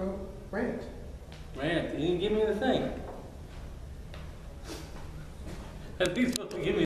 go rant. Rant. you didn't give me the thing. At least supposed to give me